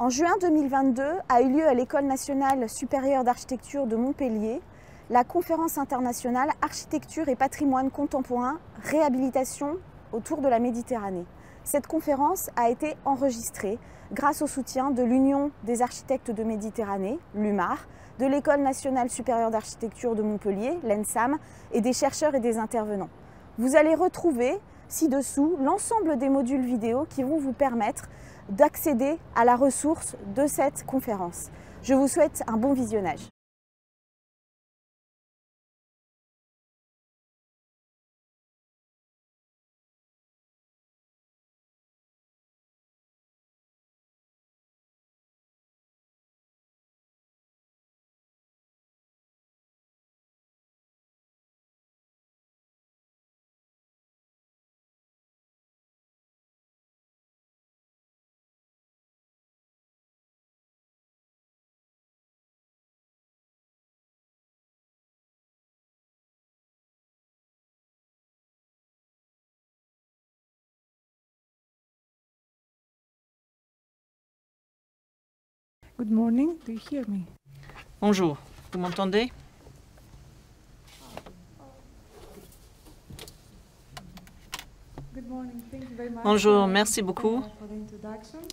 En juin 2022 a eu lieu à l'École nationale supérieure d'architecture de Montpellier la conférence internationale Architecture et patrimoine contemporain, réhabilitation autour de la Méditerranée. Cette conférence a été enregistrée grâce au soutien de l'Union des architectes de Méditerranée, l'UMAR, de l'École nationale supérieure d'architecture de Montpellier, l'ENSAM, et des chercheurs et des intervenants. Vous allez retrouver ci-dessous l'ensemble des modules vidéo qui vont vous permettre d'accéder à la ressource de cette conférence. Je vous souhaite un bon visionnage. Good morning. Do you hear me? Bonjour, vous m'entendez? Good morning. Thank you very much. Bonjour, merci beaucoup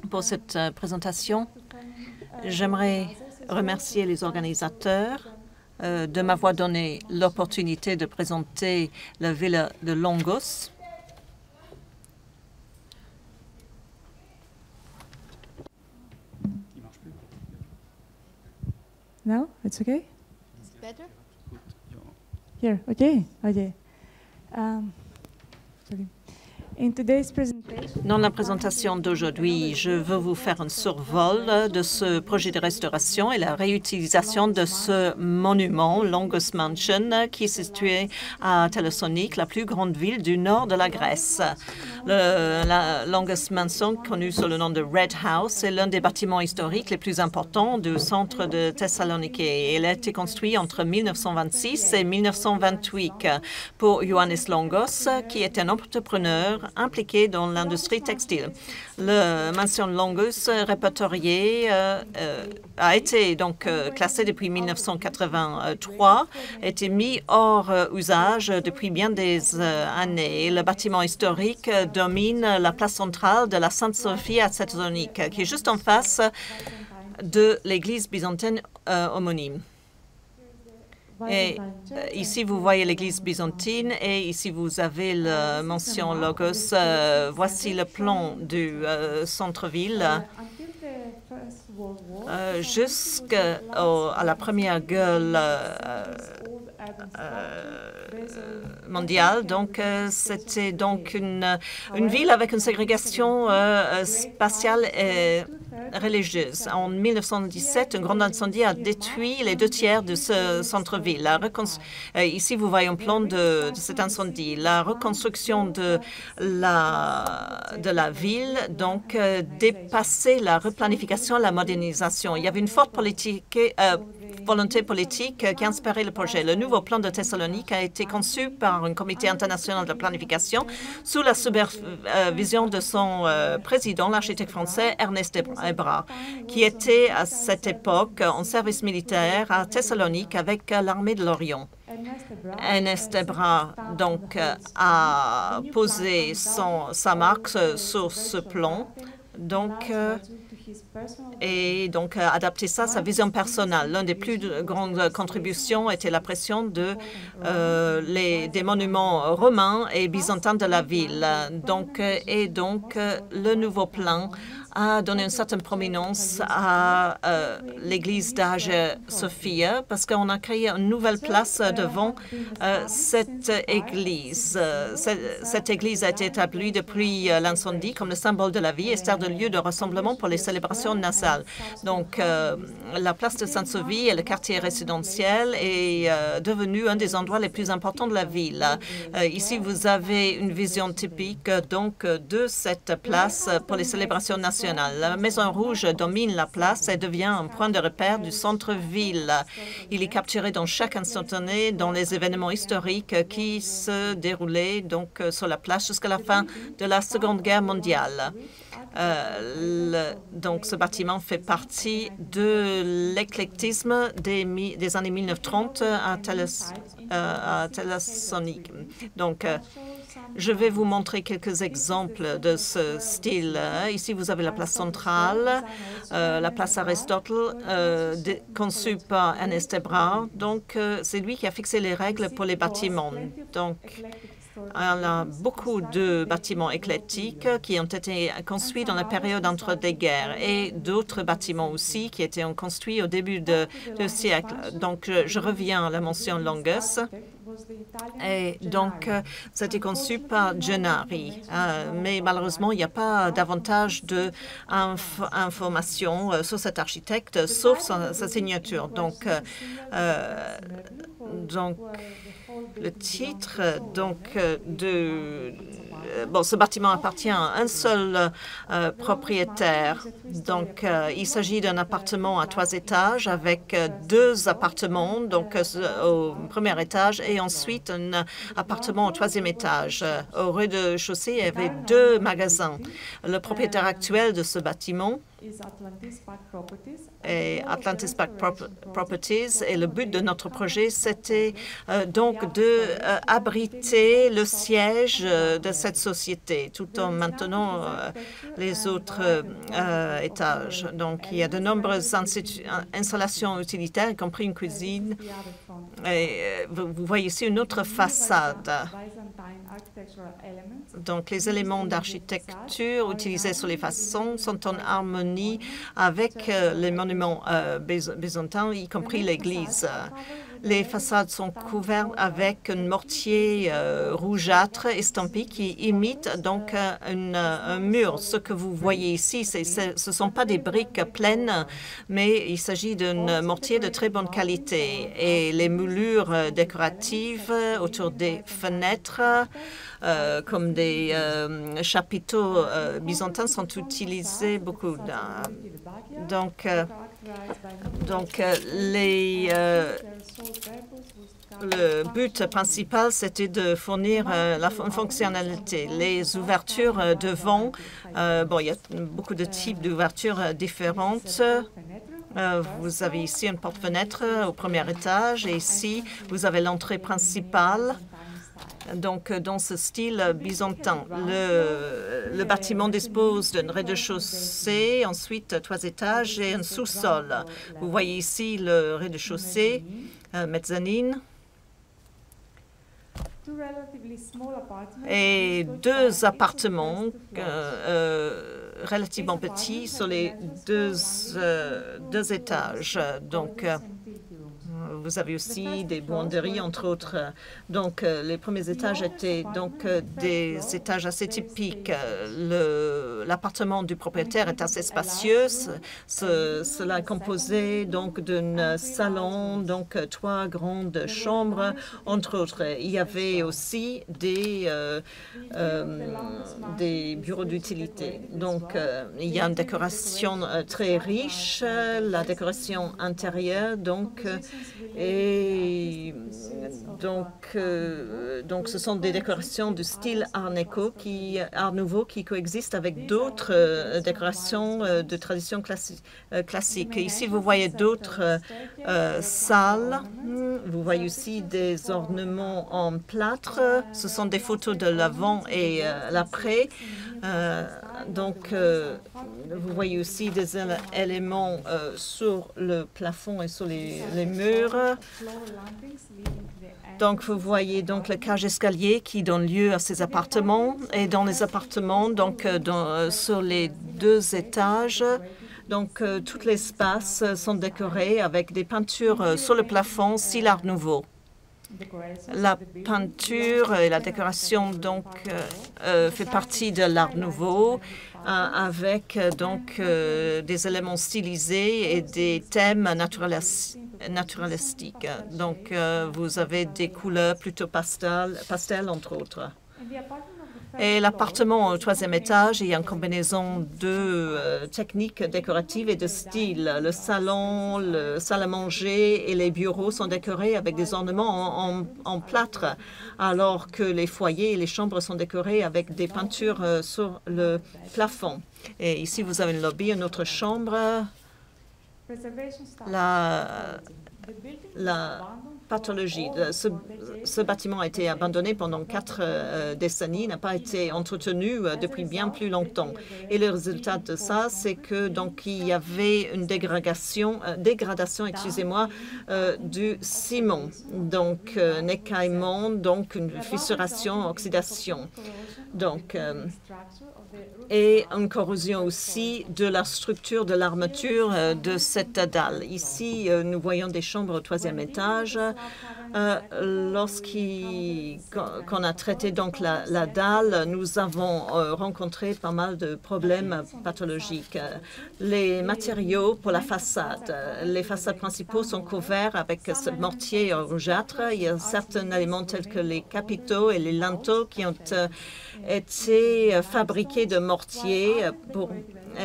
pour cette euh, présentation. J'aimerais remercier les organisateurs euh, de m'avoir donné l'opportunité de présenter la ville de Longos. No, it's okay. Is it better? Here, okay, okay. Um, sorry. Dans la présentation d'aujourd'hui, je veux vous faire un survol de ce projet de restauration et la réutilisation de ce monument, Longos Mansion, qui est situé à Thessalonique, la plus grande ville du nord de la Grèce. Le, la Longos Mansion, connu sous le nom de Red House, est l'un des bâtiments historiques les plus importants du centre de Thessalonique. Il a été construit entre 1926 et 1928 pour Ioannis Longos, qui est un entrepreneur impliqué dans l'industrie textile. Le mansion Longus répertorié euh, euh, a été donc euh, classé depuis 1983, a été mis hors usage depuis bien des années. Le bâtiment historique domine la place centrale de la Sainte-Sophie à Thessalonique, qui est juste en face de l'église byzantine homonyme. Et euh, ici, vous voyez l'église byzantine et ici, vous avez la mention Logos. Euh, voici le plan du euh, centre-ville. Euh, Jusqu'à la première guerre euh, euh, mondiale, donc euh, c'était donc une, une ville avec une ségrégation euh, euh, spatiale et religieuse. En 1917, un grand incendie a détruit les deux tiers de ce centre-ville. Euh, ici, vous voyez un plan de, cet incendie. La reconstruction de la, ville, donc, euh, dépassait la replanification, la modernisation. Il y avait une forte euh, volonté politique qui a inspiré le projet. Le nouveau plan de Thessalonique a été conçu par un comité international de planification sous la supervision de son président, l'architecte français Ernest Qui était à cette époque en service militaire à Thessalonique avec l'armée de l'Orient. Ernest Ebrard donc a posé son, sa marque sur ce plan. Donc, euh, et donc euh, adapter ça à sa vision personnelle. L'une des plus de- grandes contributions était la pression de euh, les, des monuments romains et byzantins de la ville. Donc, et donc le nouveau plan a donné une certaine prominence à euh, l'église d'Hagia Sophia parce qu'on a créé une nouvelle place devant euh, cette église. Euh, Cette, église a été établie depuis l'incendie comme le symbole de la vie et sert de lieu de rassemblement pour les célébrations nasales. Donc, la place de Sainte-Sophie et le quartier résidentiel est devenu un des endroits les plus importants de la ville. Ici, vous avez une vision typique donc de cette place pour les célébrations nationales. La Maison Rouge domine la place et devient un point de repère du centre-ville. Il est capturé dans chaque instantané dans les événements historiques qui se déroulaient donc euh, sur la place jusqu'à la fin de la Seconde Guerre mondiale. Euh, donc, ce bâtiment fait partie de l'éclectisme des, années 1930 à, Teles- euh, à Telesonic. Donc, je vais vous montrer quelques exemples de ce style. Ici, vous avez la place centrale, euh, la place Aristotle, euh, conçue par Ernest Ebrard. Donc, euh, c'est lui qui a fixé les règles pour les bâtiments. Donc, y a beaucoup de bâtiments éclectiques qui ont été construits dans la période entre des guerres et d'autres bâtiments aussi qui étaient construits au début du siècle. Donc, je reviens à la mention Longus. Et donc, euh, ça a été conçu par Gennari. Euh, mais malheureusement, il n'y a pas davantage d'informations sur cet architecte, sauf sa, sa signature. Donc, euh, euh, donc, le titre donc euh, de euh, bon ce bâtiment appartient à un seul euh, propriétaire. Donc il s'agit d'un appartement à trois étages avec deux appartements donc au premier étage et ensuite un appartement au troisième étage. Au rez-de-chaussée il y avait deux magasins. Le propriétaire actuel de ce bâtiment et Atlantis Park Prop- Properties. Et le but de notre projet, c'était euh, donc de euh, abriter le siège euh, de cette société, tout en maintenant euh, les autres étages. Donc, il y a de nombreuses installations utilitaires, y compris une cuisine. Et vous voyez ici une autre façade. Donc, les éléments d'architecture utilisés sur les façons sont en harmonie avec euh, les monuments euh, byzantins, y compris l'église. Les façades sont couvertes avec un mortier euh, rougeâtre estampé qui imite donc un mur. Ce que vous voyez ici, ce ne sont pas des briques pleines, mais il s'agit d'un mortier de très bonne qualité. Et les moulures euh, décoratives euh, autour des fenêtres, comme des chapiteaux byzantins, sont utilisés beaucoup. Donc, donc les, le but principal, c'était de fournir euh, la fon- fonctionnalité. Les ouvertures euh, devant, euh, bon, il y a beaucoup de types d'ouvertures euh, différentes. Vous avez ici une porte-fenêtre au premier étage et ici, vous avez l'entrée principale. Donc, dans ce style byzantin, le, le bâtiment dispose d'un rez-de-chaussée, ensuite trois étages et un sous-sol. Vous voyez ici le rez-de-chaussée, euh, mezzanine, et deux appartements euh, euh, relativement petits sur les deux, deux étages. Donc, vous avez aussi des buanderies, entre autres. Donc, euh, les premiers étages étaient donc euh, des étages assez typiques. L'appartement du propriétaire est assez spacieux. Ce- ce- cela est composé donc d'un salon, donc trois grandes chambres, entre autres. Il y avait aussi des, euh, euh, des bureaux d'utilité. Donc, euh, il y a une décoration très riche, la décoration intérieure, donc, et donc, euh, donc, ce sont des décorations du style Art Nouveau qui, Art Nouveau qui coexistent avec d'autres euh, décorations euh, de tradition classi- classique. Ici, vous voyez d'autres salles. Vous voyez aussi des ornements en plâtre. Ce sont des photos de l'avant et l'après. Donc, euh, vous voyez aussi des éléments euh, sur le plafond et sur les, murs. Donc, vous voyez donc le cage escalier qui donne lieu à ces appartements. Et dans les appartements, donc euh, sur les deux étages, donc tout l'espace sont décorés avec des peintures sur le plafond, style Art Nouveau. La peinture et la décoration donc euh, euh, fait partie de l'art nouveau euh, avec donc des éléments stylisés et des thèmes naturalis- naturalistiques. Donc vous avez des couleurs plutôt pastel, pastel entre autres. Et l'appartement au troisième étage, il y a une combinaison de euh, techniques décoratives et de styles. Le salon, le salle à manger et les bureaux sont décorés avec des ornements en, plâtre, alors que les foyers et les chambres sont décorés avec des peintures euh, sur le plafond. Et ici, vous avez une lobby, une autre chambre. La la pathologie. de Ce, bâtiment a été abandonné pendant quatre euh, décennies, n'a pas été entretenu euh, depuis bien plus longtemps. Et le résultat de ça, c'est que donc il y avait une dégradation, euh, dégradation, excusez-moi, euh, du ciment, donc euh, un écaillement, donc une fissuration, oxydation. Donc euh, et une corrosion aussi de la structure de l'armature euh, de cette dalle. Ici, euh, nous voyons des chambres au troisième étage. Podcast. Euh, Lorsqu'il- quand- qu'on a traité donc la, dalle, nous avons euh, rencontré pas mal de problèmes pathologiques. Euh, Les matériaux pour la façade, les façades principaux sont couverts avec ce mortier rougeâtre. Il y a certains éléments tels que les capitaux et les linteaux qui ont été fabriqués de mortier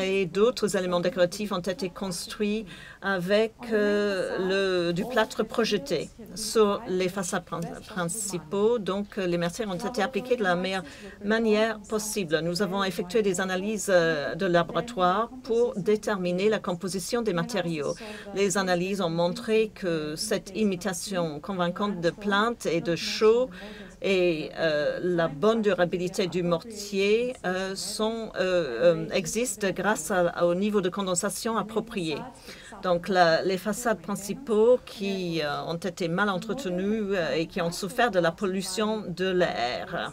et d'autres éléments décoratifs ont été construits avec du plâtre projeté les façades prin- principaux. Donc, les matières ont été appliquées de la meilleure manière possible. Nous avons effectué des analyses euh, de laboratoire pour déterminer la composition des matériaux. Les analyses ont montré que cette imitation convaincante de plainte et de chaud et euh, la bonne durabilité du mortier euh, existent grâce au niveau de condensation approprié. Donc, les façades principaux qui euh, ont été mal entretenues euh, et qui ont souffert de la pollution de l'air.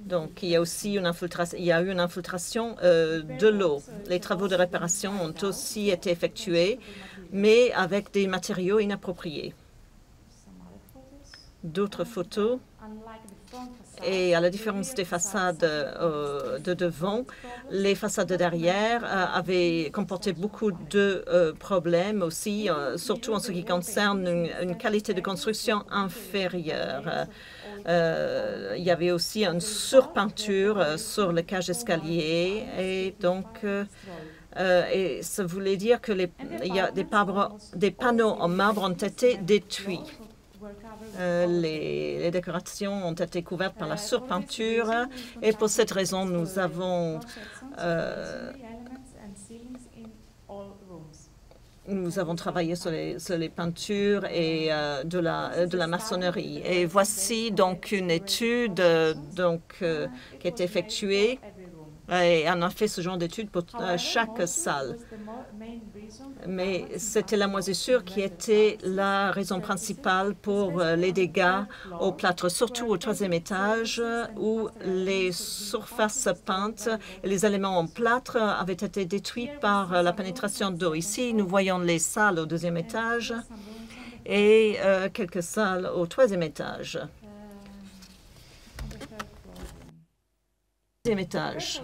Donc, il y a aussi une infiltration, il y a eu une infiltration euh, de l'eau. Les travaux de réparation ont aussi été effectués, mais avec des matériaux inappropriés. D'autres photos Et à la différence des façades euh, de devant, les façades de derrière euh, avaient comporté beaucoup de euh, problèmes aussi, surtout en ce qui concerne une, une qualité de construction inférieure. Il y avait aussi une surpeinture sur le cage escalier et donc euh, et ça voulait dire que les, il y a des panneaux en marbre ont été détruits. Euh, les, les décorations ont été couvertes par la surpeinture et pour cette raison, nous avons, euh, rooms. nous avons travaillé sur les, sur les peintures et euh, de, la, de la maçonnerie. Et voici donc une étude euh, donc, euh, qui est effectuée. Et on a fait ce genre d'étude pour euh, chaque salle. Mais c'était la moisissure qui était la raison principale pour euh, les dégâts au plâtre, surtout au troisième étage où les surfaces peintes et les éléments en plâtre avaient été détruits par euh, la pénétration d'eau. Ici, nous voyons les salles au deuxième étage et euh, quelques salles au troisième étage. Étage.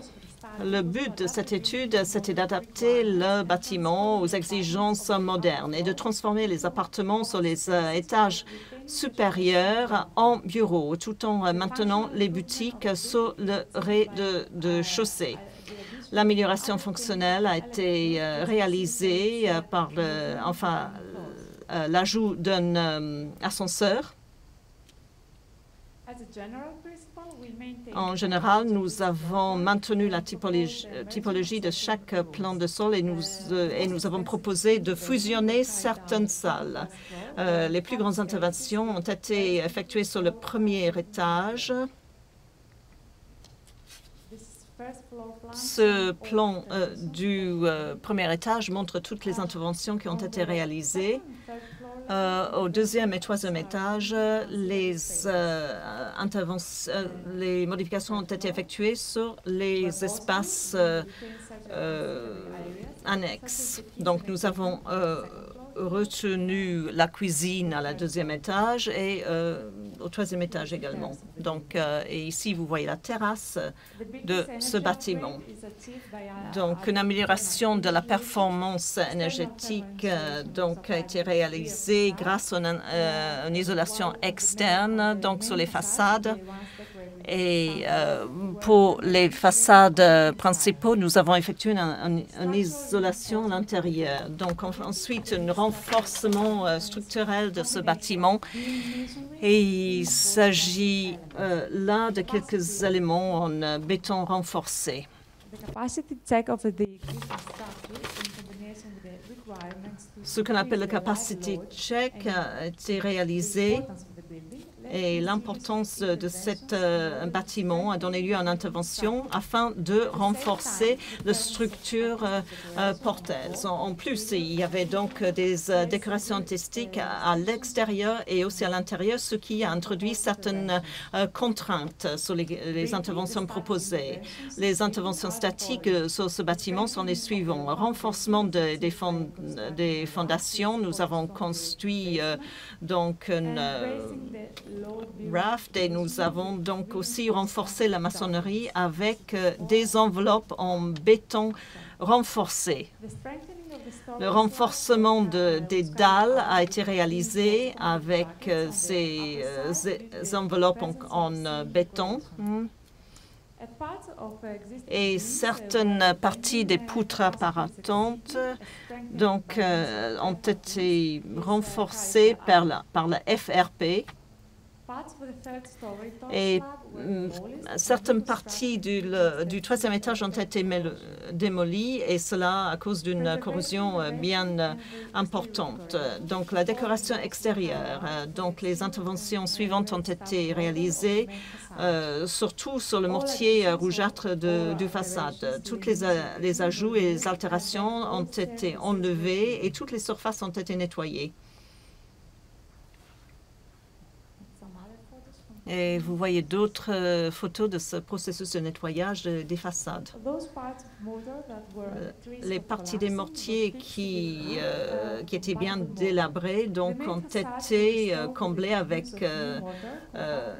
Le but de cette étude, c'était d'adapter le bâtiment aux exigences modernes et de transformer les appartements sur les euh, étages supérieurs en bureaux, tout en maintenant les boutiques sur le rez-de-chaussée. L'amélioration fonctionnelle a été euh, réalisée euh, par enfin, l'ajout d'un ascenseur. En général, nous avons maintenu la typologie, euh, typologie de chaque euh, plan de sol et nous, euh, et nous avons proposé de fusionner certaines salles. Euh, les plus grandes interventions ont été effectuées sur le premier étage. Ce plan euh, du euh, premier étage montre toutes les interventions qui ont été réalisées. Euh, au deuxième et troisième étage, les, les modifications ont été effectuées sur les espaces annexes. Donc, nous avons retenu la cuisine à la deuxième étage et euh, au troisième étage également. Donc, euh, et ici, vous voyez la terrasse. De ce bâtiment. Donc, une amélioration de la performance énergétique euh, donc, a été réalisée grâce à une, une isolation externe donc sur les façades. Et pour les façades euh, principaux, nous avons effectué une, isolation à l'intérieur. Donc ensuite, un renforcement euh, structurel de ce bâtiment. Et il s'agit là de quelques éléments en béton renforcé. Ce qu'on appelle le capacity check a été réalisé et l'importance de cet euh, bâtiment a donné lieu à une intervention afin de renforcer la structure euh, euh. En, plus, il y avait donc des décorations artistiques à, l'extérieur et aussi à l'intérieur, ce qui a introduit certaines contraintes sur les, interventions proposées. Les interventions statiques sur ce bâtiment sont les suivantes. Renforcement des, des, fondations. Nous avons construit donc une raft et nous avons donc aussi renforcé la maçonnerie avec euh, des enveloppes en béton renforcé. Le renforcement des dalles a été réalisé avec euh, ces, euh, enveloppes en, béton. Et certaines parties des poutres apparatantes donc, ont été renforcées par la FRP. Et mm, certaines parties du, du, troisième étage ont été démolies et cela à cause d'une corrosion euh, bien euh, importante. Donc la décoration extérieure, euh, donc les interventions suivantes ont été réalisées, surtout sur le mortier rougeâtre de, du façade. Toutes les, les ajouts et les altérations ont été enlevés et toutes les surfaces ont été nettoyées. Et vous voyez d'autres euh, photos de ce processus de nettoyage des façades. Euh, les parties des mortiers qui, euh, qui étaient bien délabrées donc, ont été comblées avec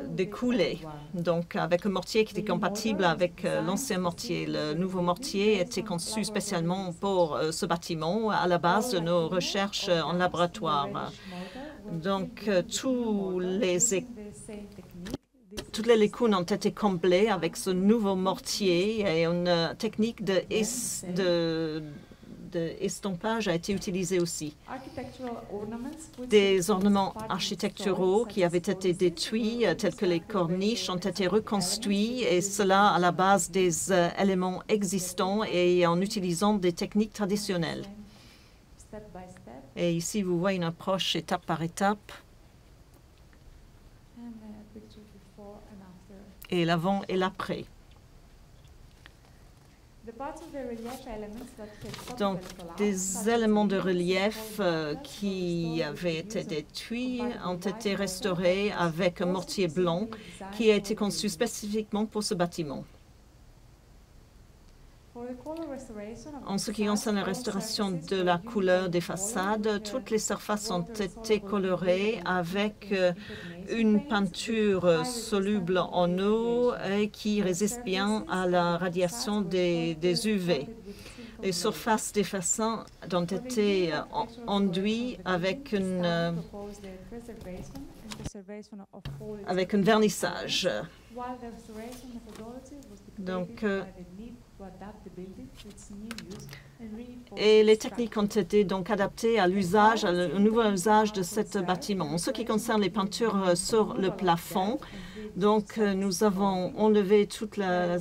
des coulées, donc avec un mortier qui était compatible avec l'ancien mortier. Le nouveau mortier était conçu spécialement pour ce bâtiment à la base de nos recherches en laboratoire. Donc, tous les toutes les lacunes ont été comblées avec ce nouveau mortier et une technique de, estampage a été utilisée aussi. Des ornements architecturaux qui avaient été détruits, tels que les corniches, ont été reconstruits et cela à la base des euh, éléments existants et en utilisant des techniques traditionnelles. Et ici, vous voyez une approche étape par étape. Et l'avant et l'après. Donc, des éléments de relief euh, qui avaient été détruits ont été restaurés avec un mortier blanc qui a été conçu spécifiquement pour ce bâtiment. En ce qui concerne la restauration de la couleur des façades, toutes les surfaces ont été colorées avec euh, une peinture soluble en eau et qui résiste bien à la radiation des, UV. Les surfaces des façades ont été euh, enduites avec une euh, avec un vernissage. Donc, et les techniques ont été donc adaptées à l'usage, au nouveau usage de ce bâtiment. En ce qui concerne les peintures euh, sur le plafond, donc euh, nous avons enlevé toute la,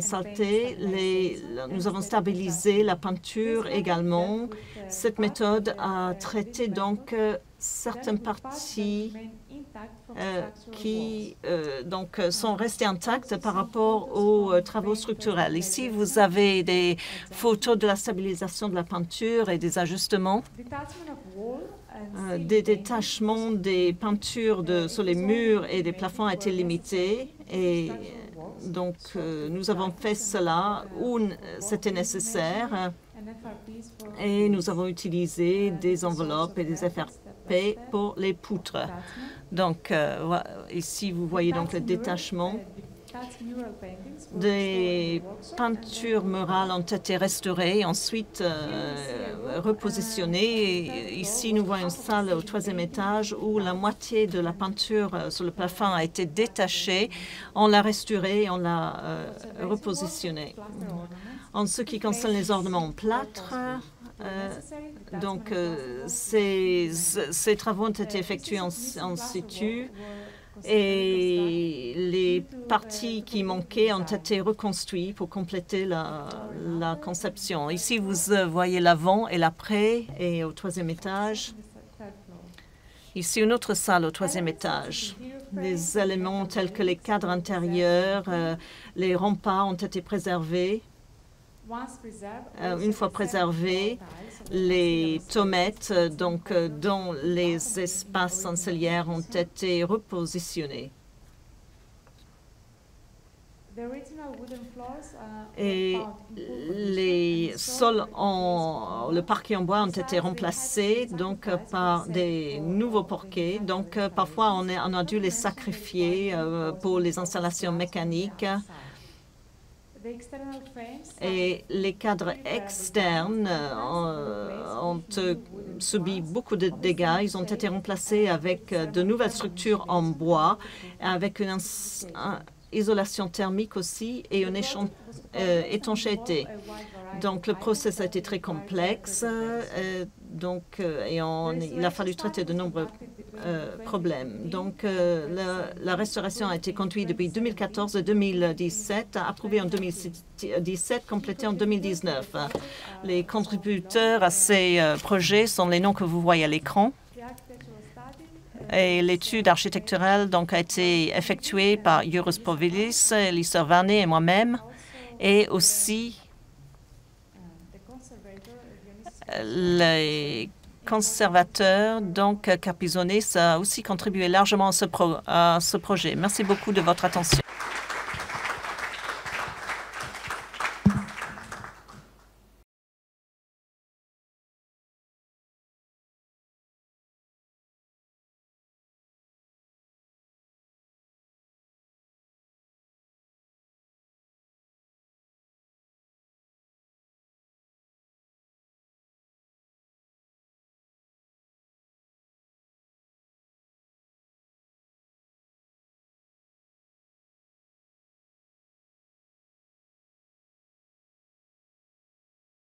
saleté, les, nous avons stabilisé la peinture également. Cette méthode a traité donc euh, certaines parties euh, qui euh, donc euh, sont restés intacts par rapport aux travaux structurels. Ici, vous avez des photos de la stabilisation de la peinture et des ajustements. des détachements des peintures de, sur les murs et des plafonds a été limité et donc nous avons fait cela où c'était nécessaire et nous avons utilisé des enveloppes et des FRP pour les poutres. Donc, euh, ici, vous voyez donc le détachement were Des peintures murales ont été restaurées, ensuite euh, repositionnées. Et Ici, nous voyons une salle au troisième étage où la moitié de la peinture euh, sur le plafond a été détachée. On l'a restaurée et on l'a euh, repositionnée. En ce qui concerne les ornements en plâtre, euh, donc euh, plaster was ces, ces travaux ont été effectués en, en situ et les parties qui manquaient ont été reconstruites pour compléter la, la conception. Ici, vous euh, voyez l'avant et l'après et au troisième étage. Ici, une autre salle au troisième étage. Les éléments tels que les cadres intérieurs, euh, les remparts ont été préservés. Euh, une fois préservés, Les tomates, donc, euh, dans les espaces cancelières, ont été repositionnés. Et les sols, en, le parquet en bois ont été remplacés donc euh, par des nouveaux parquets. Donc parfois on, a dû les sacrifier pour les installations mécaniques. Et les cadres externes euh, ont subi beaucoup de dégâts. Ils ont été remplacés avec euh, de nouvelles structures en bois, avec une isolation thermique aussi et une euh, étanchéité. Donc le processus a été très complexe, euh, donc, euh, et on- il a fallu traiter de nombreux euh, problèmes. Donc euh, la, restauration a été conduite depuis 2014 et 2017, approuvée en 2017, complétée en 2019. Les contributeurs à ces euh, projets sont les noms que vous voyez à l'écran. Et l'étude architecturale donc, a été effectuée par Juris Povilis, Lisa Varney et moi-même, et aussi les conservateurs, donc Carpizonis, a aussi contribué largement à ce projet. Merci beaucoup de votre attention.